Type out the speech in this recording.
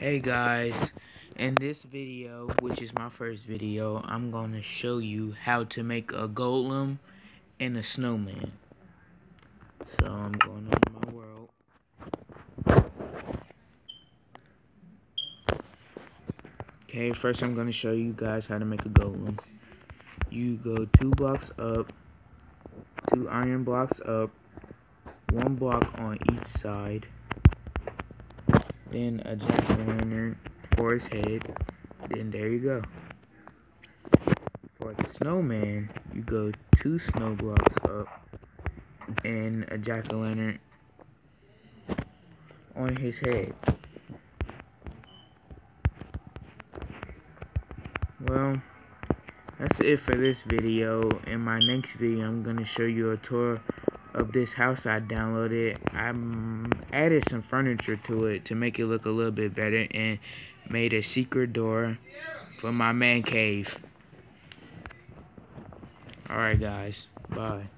Hey guys, in this video, which is my first video, I'm going to show you how to make a golem and a snowman. So I'm going to my world. Okay, first I'm going to show you guys how to make a golem. You go two blocks up, two iron blocks up, one block on each side then a jack-o'-lantern for his head, then there you go. For the snowman, you go two snow blocks up and a jack-o'-lantern on his head. Well, that's it for this video. In my next video, I'm going to show you a tour of this house I downloaded, I mm, added some furniture to it to make it look a little bit better and made a secret door for my man cave. Alright guys, bye.